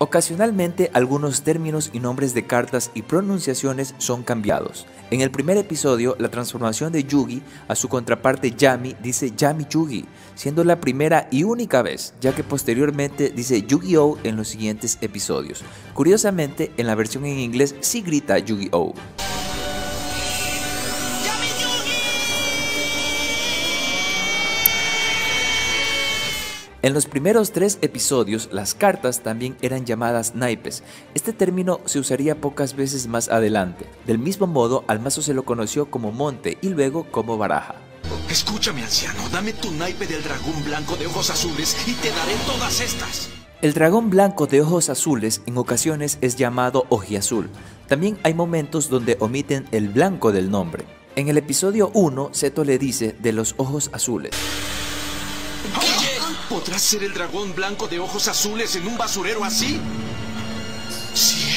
Ocasionalmente algunos términos y nombres de cartas y pronunciaciones son cambiados. En el primer episodio, la transformación de Yugi a su contraparte Yami dice Yami Yugi, siendo la primera y única vez, ya que posteriormente dice Yu-Gi-Oh en los siguientes episodios. Curiosamente, en la versión en inglés sí grita Yu-Gi-Oh! En los primeros tres episodios, las cartas también eran llamadas naipes. Este término se usaría pocas veces más adelante. Del mismo modo, al mazo se lo conoció como monte y luego como baraja. Escúchame, anciano, dame tu naipe del dragón blanco de ojos azules y te daré todas estas. El dragón blanco de ojos azules en ocasiones es llamado ojiazul. También hay momentos donde omiten el blanco del nombre. En el episodio 1, Seto le dice de los ojos azules. ¿Podrás ser el dragón blanco de ojos azules en un basurero así?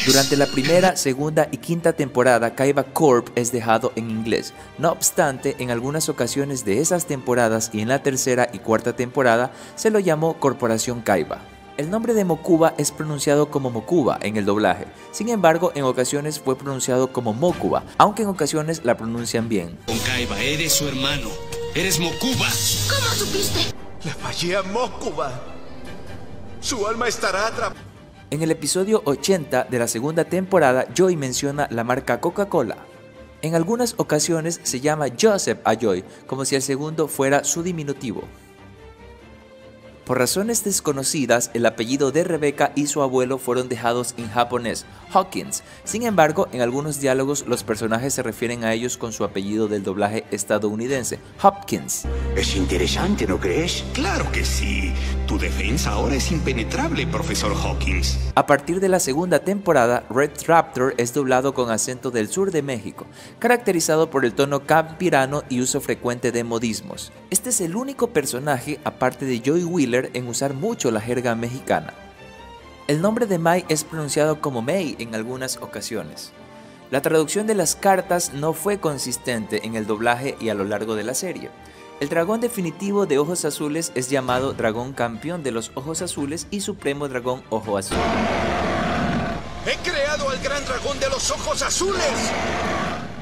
Durante la primera, segunda y quinta temporada, Kaiba Corp es dejado en inglés. No obstante, en algunas ocasiones de esas temporadas y en la tercera y cuarta temporada se lo llamó Corporación Kaiba. El nombre de Mokuba es pronunciado como Mokuba en el doblaje, sin embargo en ocasiones fue pronunciado como Mokuba, aunque en ocasiones la pronuncian bien. Con Kaiba, eres su hermano, eres Mokuba. ¿Cómo supiste? Le fallé a. Su alma estará atrapada. En el episodio 80 de la segunda temporada, Joy menciona la marca Coca-Cola. En algunas ocasiones se llama Joseph a Joy, como si el segundo fuera su diminutivo. Por razones desconocidas, el apellido de Rebecca y su abuelo fueron dejados en japonés, Hawkins. Sin embargo, en algunos diálogos los personajes se refieren a ellos con su apellido del doblaje estadounidense, Hopkins. Es interesante, ¿no crees? Claro que sí. Tu defensa ahora es impenetrable, profesor Hawkins. A partir de la segunda temporada, Red Raptor es doblado con acento del sur de México, caracterizado por el tono campirano y uso frecuente de modismos. Este es el único personaje, aparte de Joey Wheeler, en usar mucho la jerga mexicana. El nombre de Mai es pronunciado como May en algunas ocasiones. La traducción de las cartas no fue consistente en el doblaje y a lo largo de la serie. El dragón definitivo de ojos azules es llamado dragón campeón de los ojos azules y supremo dragón ojo azul. ¡He creado al gran dragón de los ojos azules!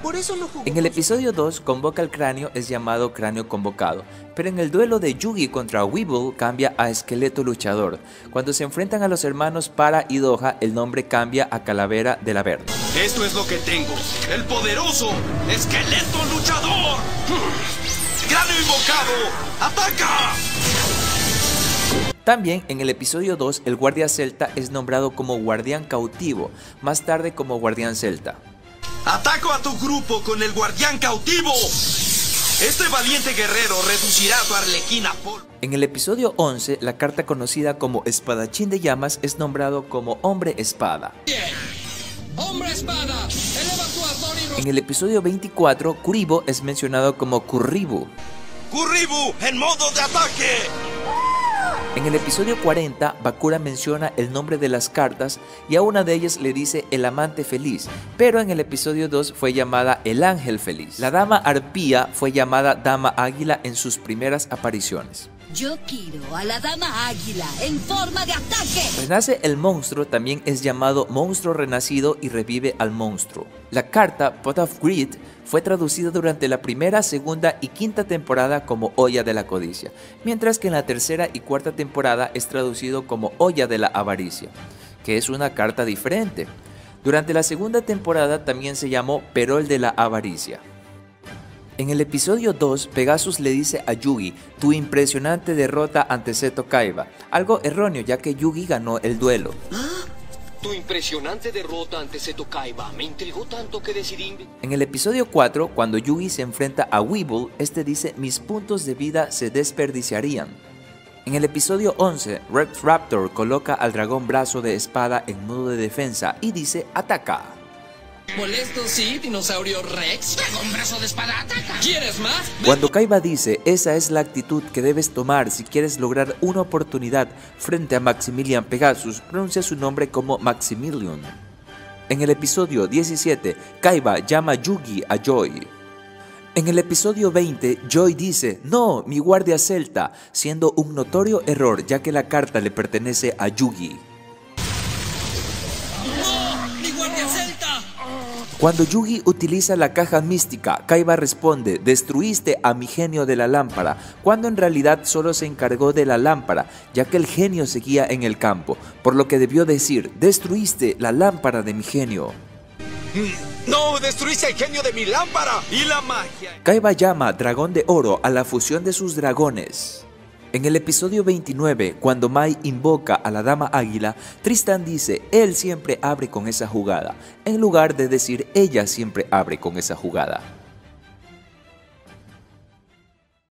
Por eso no jugó. En el episodio 2, convoca al cráneo es llamado cráneo convocado, pero en el duelo de Yugi contra Weevil cambia a esqueleto luchador. Cuando se enfrentan a los hermanos Para y Doha, el nombre cambia a calavera del Averno. Esto es lo que tengo. El poderoso esqueleto luchador. ¡Grano invocado! ¡Ataca! También en el episodio 2, el guardia celta es nombrado como guardián cautivo, más tarde como guardián celta. ¡Ataco a tu grupo con el guardián cautivo! Este valiente guerrero reducirá a tu arlequina polvo. En el episodio 11, la carta conocida como espadachín de llamas es nombrado como hombre espada. ¡Hombre espada! ¡Eleva tu y En el episodio 24, Kuribo es mencionado como Kurribu. ¡Kurribu en modo de ataque! En el episodio 40, Bakura menciona el nombre de las cartas y a una de ellas le dice el amante feliz, pero en el episodio 2 fue llamada el ángel feliz. La dama arpía fue llamada dama águila en sus primeras apariciones. Yo quiero a la dama águila en forma de ataque. Renace el monstruo también es llamado monstruo renacido y revive al monstruo. La carta Pot of Greed fue traducida durante la primera, segunda y quinta temporada como olla de la codicia, mientras que en la tercera y cuarta temporada es traducido como olla de la avaricia, que es una carta diferente. Durante la segunda temporada también se llamó Perol de la avaricia. En el episodio 2, Pegasus le dice a Yugi, tu impresionante derrota ante Seto Kaiba, algo erróneo ya que Yugi ganó el duelo. Tu impresionante derrota ante Seto Kaiba me intrigó tanto que decidí... En el episodio 4, cuando Yugi se enfrenta a Weevil, este dice mis puntos de vida se desperdiciarían. En el episodio 11, Red Raptor coloca al dragón brazo de espada en modo de defensa y dice ataca. Molesto, sí, dinosaurio Rex. Con brazo de espada ataca. ¿Quieres más? Cuando Kaiba dice esa es la actitud que debes tomar si quieres lograr una oportunidad frente a Maximilian Pegasus, pronuncia su nombre como Maximilian. En el episodio 17, Kaiba llama Yugi a Joy. En el episodio 20, Joy dice, no, mi guardia celta, siendo un notorio error ya que la carta le pertenece a Yugi. Cuando Yugi utiliza la caja mística, Kaiba responde, destruiste a mi genio de la lámpara, cuando en realidad solo se encargó de la lámpara, ya que el genio seguía en el campo, por lo que debió decir, destruiste la lámpara de mi genio. ¡No! ¡Destruiste el genio de mi lámpara! Y la magia. Kaiba llama Dragón de Oro a la fusión de sus dragones. En el episodio 29, cuando Mai invoca a la Dama Águila, Tristan dice, él siempre abre con esa jugada, en lugar de decir ella siempre abre con esa jugada.